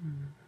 Hmm.